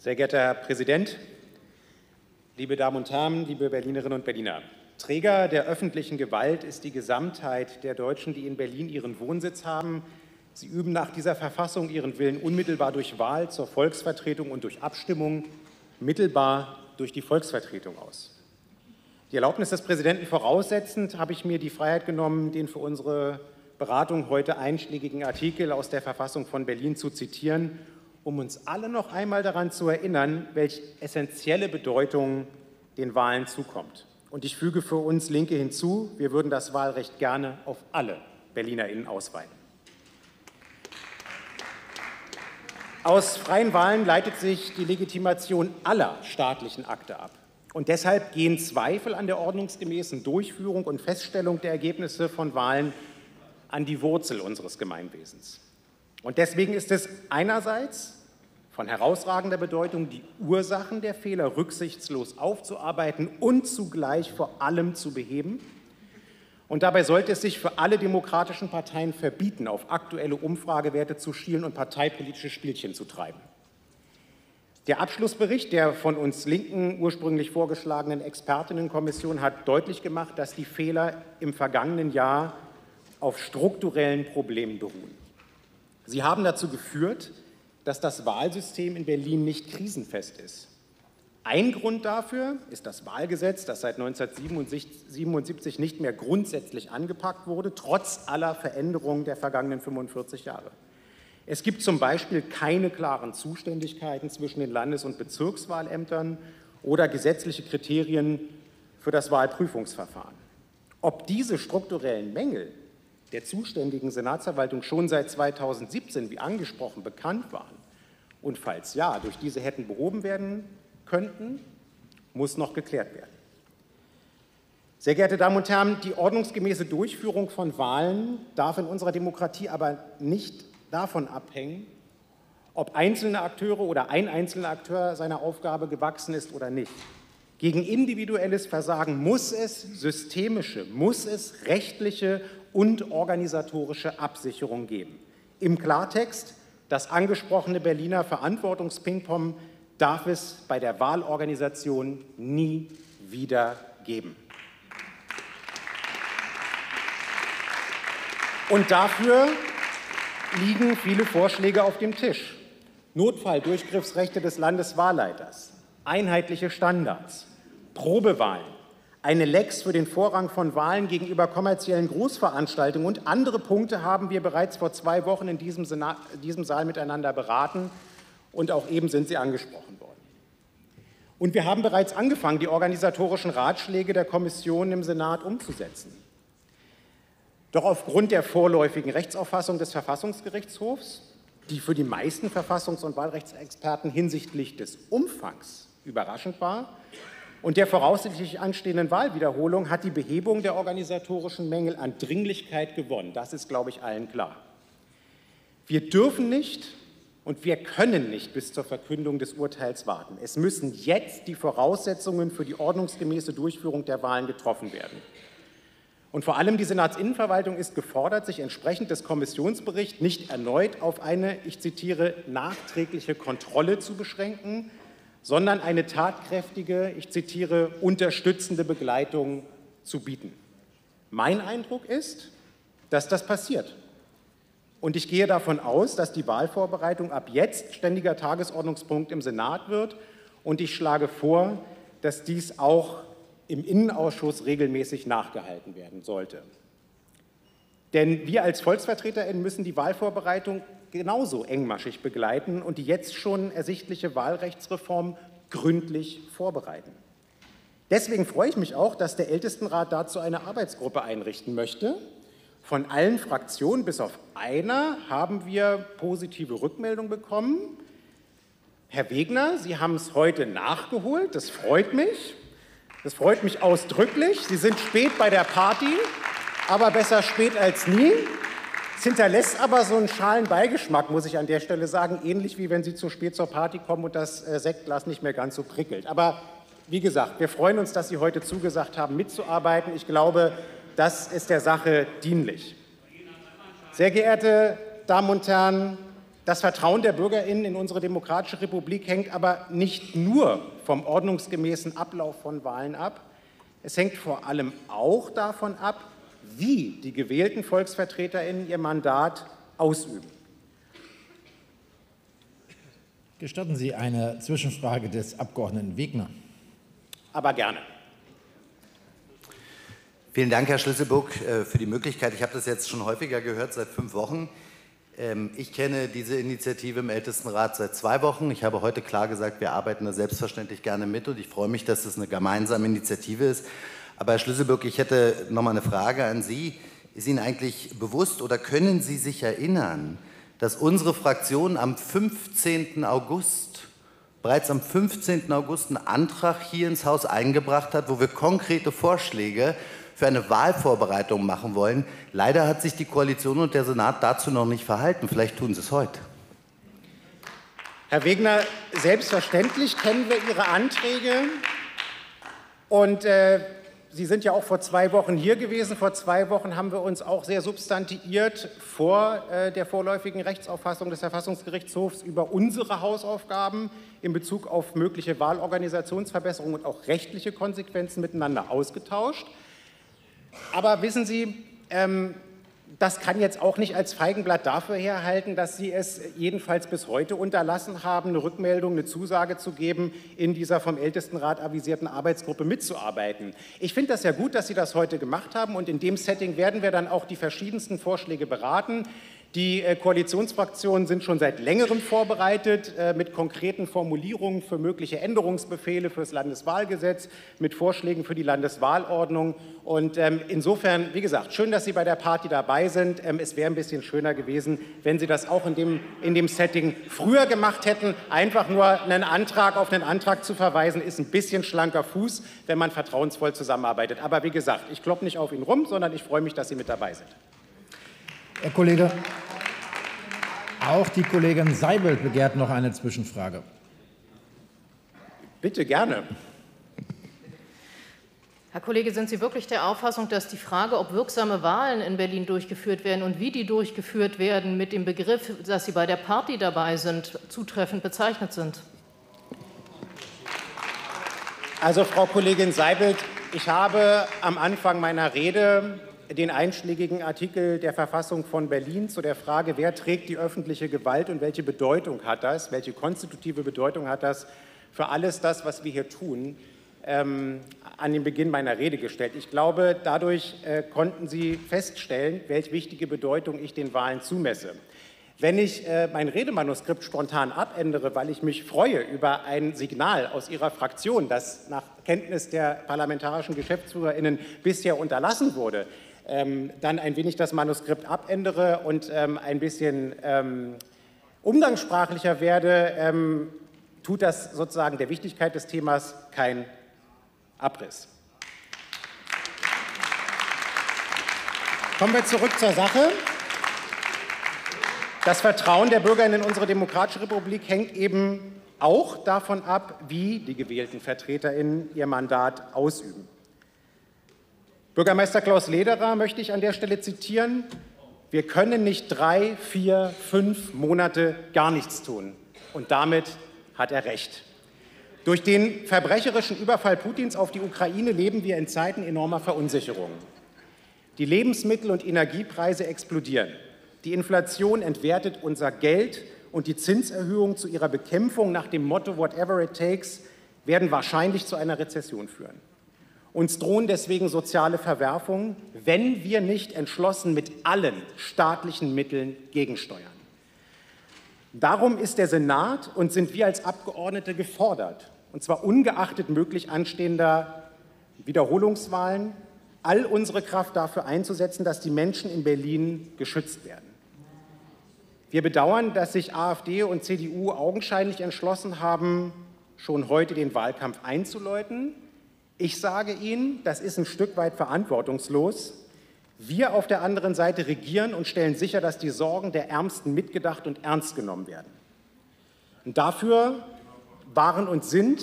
Sehr geehrter Herr Präsident, liebe Damen und Herren, liebe Berlinerinnen und Berliner. Träger der öffentlichen Gewalt ist die Gesamtheit der Deutschen, die in Berlin ihren Wohnsitz haben. Sie üben nach dieser Verfassung ihren Willen unmittelbar durch Wahl zur Volksvertretung und durch Abstimmung mittelbar durch die Volksvertretung aus. Die Erlaubnis des Präsidenten voraussetzend habe ich mir die Freiheit genommen, den für unsere Beratung heute einschlägigen Artikel aus der Verfassung von Berlin zu zitieren um uns alle noch einmal daran zu erinnern, welche essentielle Bedeutung den Wahlen zukommt. Und ich füge für uns Linke hinzu, wir würden das Wahlrecht gerne auf alle BerlinerInnen ausweiten. Aus freien Wahlen leitet sich die Legitimation aller staatlichen Akte ab. Und deshalb gehen Zweifel an der ordnungsgemäßen Durchführung und Feststellung der Ergebnisse von Wahlen an die Wurzel unseres Gemeinwesens. Und deswegen ist es einerseits von herausragender Bedeutung, die Ursachen der Fehler rücksichtslos aufzuarbeiten und zugleich vor allem zu beheben. Und dabei sollte es sich für alle demokratischen Parteien verbieten, auf aktuelle Umfragewerte zu schielen und parteipolitische Spielchen zu treiben. Der Abschlussbericht der von uns Linken ursprünglich vorgeschlagenen Expertinnenkommission hat deutlich gemacht, dass die Fehler im vergangenen Jahr auf strukturellen Problemen beruhen. Sie haben dazu geführt, dass das Wahlsystem in Berlin nicht krisenfest ist. Ein Grund dafür ist das Wahlgesetz, das seit 1977 nicht mehr grundsätzlich angepackt wurde, trotz aller Veränderungen der vergangenen 45 Jahre. Es gibt zum Beispiel keine klaren Zuständigkeiten zwischen den Landes- und Bezirkswahlämtern oder gesetzliche Kriterien für das Wahlprüfungsverfahren. Ob diese strukturellen Mängel der zuständigen Senatsverwaltung schon seit 2017, wie angesprochen, bekannt waren und falls ja, durch diese hätten behoben werden könnten, muss noch geklärt werden. Sehr geehrte Damen und Herren, die ordnungsgemäße Durchführung von Wahlen darf in unserer Demokratie aber nicht davon abhängen, ob einzelne Akteure oder ein einzelner Akteur seiner Aufgabe gewachsen ist oder nicht. Gegen individuelles Versagen muss es systemische, muss es rechtliche und organisatorische Absicherung geben. Im Klartext, das angesprochene Berliner Verantwortungspingpong darf es bei der Wahlorganisation nie wieder geben. Und dafür liegen viele Vorschläge auf dem Tisch. Notfalldurchgriffsrechte des Landeswahlleiters, einheitliche Standards, Probewahlen, eine Lex für den Vorrang von Wahlen gegenüber kommerziellen Großveranstaltungen und andere Punkte haben wir bereits vor zwei Wochen in diesem, Senat, diesem Saal miteinander beraten und auch eben sind sie angesprochen worden. Und wir haben bereits angefangen, die organisatorischen Ratschläge der Kommission im Senat umzusetzen. Doch aufgrund der vorläufigen Rechtsauffassung des Verfassungsgerichtshofs, die für die meisten Verfassungs- und Wahlrechtsexperten hinsichtlich des Umfangs überraschend war, und der voraussichtlich anstehenden Wahlwiederholung hat die Behebung der organisatorischen Mängel an Dringlichkeit gewonnen. Das ist, glaube ich, allen klar. Wir dürfen nicht und wir können nicht bis zur Verkündung des Urteils warten. Es müssen jetzt die Voraussetzungen für die ordnungsgemäße Durchführung der Wahlen getroffen werden. Und vor allem die Senatsinnenverwaltung ist gefordert, sich entsprechend des Kommissionsberichts nicht erneut auf eine, ich zitiere, nachträgliche Kontrolle zu beschränken, sondern eine tatkräftige, ich zitiere, unterstützende Begleitung zu bieten. Mein Eindruck ist, dass das passiert. Und ich gehe davon aus, dass die Wahlvorbereitung ab jetzt ständiger Tagesordnungspunkt im Senat wird. Und ich schlage vor, dass dies auch im Innenausschuss regelmäßig nachgehalten werden sollte. Denn wir als VolksvertreterInnen müssen die Wahlvorbereitung genauso engmaschig begleiten und die jetzt schon ersichtliche Wahlrechtsreform gründlich vorbereiten. Deswegen freue ich mich auch, dass der Ältestenrat dazu eine Arbeitsgruppe einrichten möchte. Von allen Fraktionen bis auf einer haben wir positive Rückmeldungen bekommen. Herr Wegner, Sie haben es heute nachgeholt, das freut mich. Das freut mich ausdrücklich. Sie sind spät bei der Party, aber besser spät als nie. Es hinterlässt aber so einen schalen Beigeschmack, muss ich an der Stelle sagen, ähnlich wie wenn Sie zu spät zur Party kommen und das äh, Sektglas nicht mehr ganz so prickelt. Aber wie gesagt, wir freuen uns, dass Sie heute zugesagt haben, mitzuarbeiten. Ich glaube, das ist der Sache dienlich. Sehr geehrte Damen und Herren, Das Vertrauen der Bürgerinnen in unsere demokratische Republik hängt aber nicht nur vom ordnungsgemäßen Ablauf von Wahlen ab. Es hängt vor allem auch davon ab, wie die gewählten Volksvertreterinnen ihr Mandat ausüben. Gestatten Sie eine Zwischenfrage des Abgeordneten Wegner. Aber gerne. Vielen Dank, Herr Schlüsselburg, äh, für die Möglichkeit. Ich habe das jetzt schon häufiger gehört, seit fünf Wochen. Ähm, ich kenne diese Initiative im Ältestenrat seit zwei Wochen. Ich habe heute klar gesagt, wir arbeiten da selbstverständlich gerne mit und ich freue mich, dass das eine gemeinsame Initiative ist. Aber Herr Schlüsselburg, ich hätte noch mal eine Frage an Sie. Ist Ihnen eigentlich bewusst oder können Sie sich erinnern, dass unsere Fraktion am 15. August, bereits am 15. August einen Antrag hier ins Haus eingebracht hat, wo wir konkrete Vorschläge für eine Wahlvorbereitung machen wollen. Leider hat sich die Koalition und der Senat dazu noch nicht verhalten. Vielleicht tun sie es heute. Herr Wegner, selbstverständlich kennen wir Ihre Anträge. Und äh, Sie sind ja auch vor zwei Wochen hier gewesen. Vor zwei Wochen haben wir uns auch sehr substantiiert vor äh, der vorläufigen Rechtsauffassung des Verfassungsgerichtshofs über unsere Hausaufgaben in Bezug auf mögliche Wahlorganisationsverbesserungen und auch rechtliche Konsequenzen miteinander ausgetauscht. Aber wissen Sie, ähm, das kann jetzt auch nicht als Feigenblatt dafür herhalten, dass Sie es jedenfalls bis heute unterlassen haben, eine Rückmeldung, eine Zusage zu geben, in dieser vom Ältestenrat avisierten Arbeitsgruppe mitzuarbeiten. Ich finde das ja gut, dass Sie das heute gemacht haben und in dem Setting werden wir dann auch die verschiedensten Vorschläge beraten. Die äh, Koalitionsfraktionen sind schon seit längerem vorbereitet äh, mit konkreten Formulierungen für mögliche Änderungsbefehle für das Landeswahlgesetz, mit Vorschlägen für die Landeswahlordnung. Und ähm, insofern, wie gesagt, schön, dass Sie bei der Party dabei sind. Ähm, es wäre ein bisschen schöner gewesen, wenn Sie das auch in dem, in dem Setting früher gemacht hätten. Einfach nur einen Antrag auf einen Antrag zu verweisen, ist ein bisschen schlanker Fuß, wenn man vertrauensvoll zusammenarbeitet. Aber wie gesagt, ich kloppe nicht auf ihn rum, sondern ich freue mich, dass Sie mit dabei sind. Herr Kollege, auch die Kollegin Seibel begehrt noch eine Zwischenfrage. Bitte gerne. Herr Kollege, sind Sie wirklich der Auffassung, dass die Frage, ob wirksame Wahlen in Berlin durchgeführt werden und wie die durchgeführt werden, mit dem Begriff, dass Sie bei der Party dabei sind, zutreffend bezeichnet sind? Also, Frau Kollegin Seibelt, ich habe am Anfang meiner Rede den einschlägigen Artikel der Verfassung von Berlin zu der Frage, wer trägt die öffentliche Gewalt und welche Bedeutung hat das, welche konstitutive Bedeutung hat das für alles das, was wir hier tun, ähm, an den Beginn meiner Rede gestellt. Ich glaube, dadurch äh, konnten Sie feststellen, welche wichtige Bedeutung ich den Wahlen zumesse. Wenn ich äh, mein Redemanuskript spontan abändere, weil ich mich freue über ein Signal aus Ihrer Fraktion, das nach Kenntnis der parlamentarischen GeschäftsführerInnen bisher unterlassen wurde, ähm, dann ein wenig das Manuskript abändere und ähm, ein bisschen ähm, umgangssprachlicher werde, ähm, tut das sozusagen der Wichtigkeit des Themas kein Abriss. Kommen wir zurück zur Sache. Das Vertrauen der Bürgerinnen in unsere demokratische Republik hängt eben auch davon ab, wie die gewählten Vertreterinnen ihr Mandat ausüben. Bürgermeister Klaus Lederer möchte ich an der Stelle zitieren. Wir können nicht drei, vier, fünf Monate gar nichts tun. Und damit hat er recht. Durch den verbrecherischen Überfall Putins auf die Ukraine leben wir in Zeiten enormer Verunsicherung. Die Lebensmittel- und Energiepreise explodieren. Die Inflation entwertet unser Geld und die Zinserhöhungen zu ihrer Bekämpfung nach dem Motto Whatever it takes werden wahrscheinlich zu einer Rezession führen. Uns drohen deswegen soziale Verwerfungen, wenn wir nicht entschlossen mit allen staatlichen Mitteln gegensteuern. Darum ist der Senat und sind wir als Abgeordnete gefordert, und zwar ungeachtet möglich anstehender Wiederholungswahlen, all unsere Kraft dafür einzusetzen, dass die Menschen in Berlin geschützt werden. Wir bedauern, dass sich AfD und CDU augenscheinlich entschlossen haben, schon heute den Wahlkampf einzuläuten. Ich sage Ihnen, das ist ein Stück weit verantwortungslos. Wir auf der anderen Seite regieren und stellen sicher, dass die Sorgen der Ärmsten mitgedacht und ernst genommen werden. Und dafür waren und sind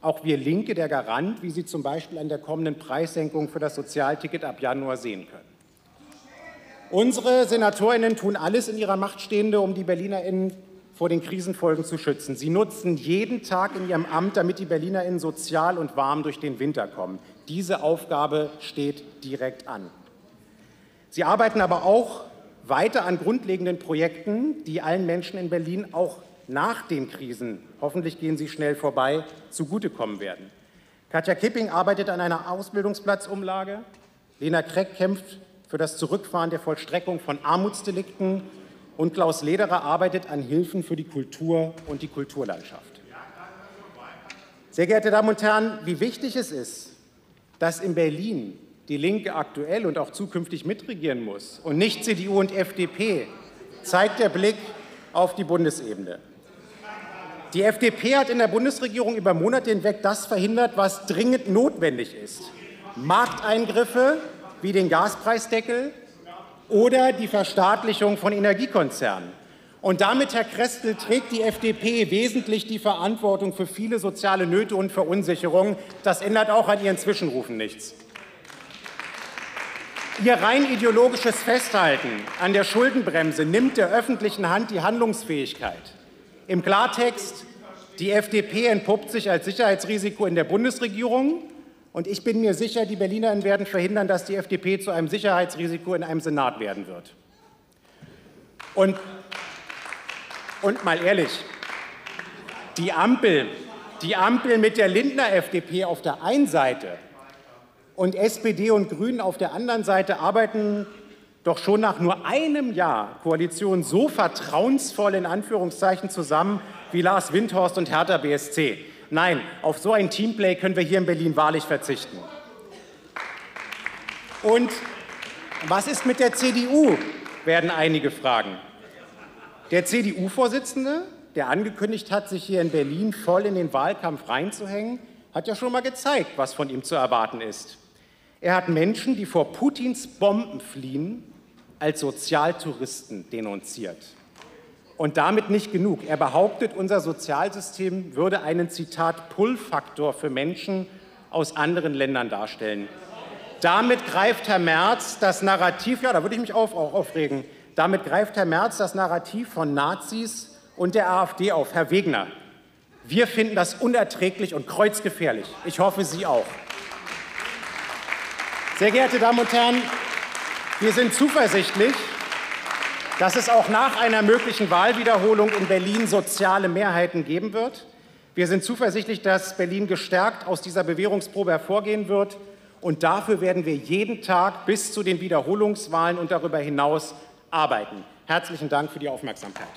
auch wir Linke der Garant, wie Sie zum Beispiel an der kommenden Preissenkung für das Sozialticket ab Januar sehen können. Unsere SenatorInnen tun alles in ihrer Macht Stehende, um die BerlinerInnen vor den Krisenfolgen zu schützen. Sie nutzen jeden Tag in ihrem Amt, damit die BerlinerInnen sozial und warm durch den Winter kommen. Diese Aufgabe steht direkt an. Sie arbeiten aber auch weiter an grundlegenden Projekten, die allen Menschen in Berlin auch nach den Krisen, hoffentlich gehen sie schnell vorbei, zugutekommen werden. Katja Kipping arbeitet an einer Ausbildungsplatzumlage. Lena Kreck kämpft für das Zurückfahren der Vollstreckung von Armutsdelikten und Klaus Lederer arbeitet an Hilfen für die Kultur und die Kulturlandschaft. Sehr geehrte Damen und Herren, wie wichtig es ist, dass in Berlin die Linke aktuell und auch zukünftig mitregieren muss und nicht CDU und FDP, zeigt der Blick auf die Bundesebene. Die FDP hat in der Bundesregierung über Monate hinweg das verhindert, was dringend notwendig ist. Markteingriffe wie den Gaspreisdeckel oder die Verstaatlichung von Energiekonzernen. Und damit, Herr Krestel, trägt die FDP wesentlich die Verantwortung für viele soziale Nöte und Verunsicherungen. Das ändert auch an Ihren Zwischenrufen nichts. Ihr rein ideologisches Festhalten an der Schuldenbremse nimmt der öffentlichen Hand die Handlungsfähigkeit. Im Klartext, die FDP entpuppt sich als Sicherheitsrisiko in der Bundesregierung und ich bin mir sicher, die Berlinerinnen werden verhindern, dass die FDP zu einem Sicherheitsrisiko in einem Senat werden wird. Und, und mal ehrlich, die Ampel, die Ampel mit der Lindner FDP auf der einen Seite und SPD und Grünen auf der anderen Seite arbeiten doch schon nach nur einem Jahr Koalition so vertrauensvoll in Anführungszeichen zusammen wie Lars Windhorst und Hertha BSC. Nein, auf so ein Teamplay können wir hier in Berlin wahrlich verzichten. Und was ist mit der CDU, werden einige fragen. Der CDU-Vorsitzende, der angekündigt hat, sich hier in Berlin voll in den Wahlkampf reinzuhängen, hat ja schon mal gezeigt, was von ihm zu erwarten ist. Er hat Menschen, die vor Putins Bomben fliehen, als Sozialtouristen denunziert. Und damit nicht genug. Er behauptet, unser Sozialsystem würde einen Zitat Pull-Faktor für Menschen aus anderen Ländern darstellen. Damit greift Herr Merz das Narrativ, ja, da würde ich mich auch aufregen, damit greift Herr Merz das Narrativ von Nazis und der AfD auf. Herr Wegner, wir finden das unerträglich und kreuzgefährlich. Ich hoffe, Sie auch. Sehr geehrte Damen und Herren, wir sind zuversichtlich, dass es auch nach einer möglichen Wahlwiederholung in Berlin soziale Mehrheiten geben wird. Wir sind zuversichtlich, dass Berlin gestärkt aus dieser Bewährungsprobe hervorgehen wird. Und dafür werden wir jeden Tag bis zu den Wiederholungswahlen und darüber hinaus arbeiten. Herzlichen Dank für die Aufmerksamkeit.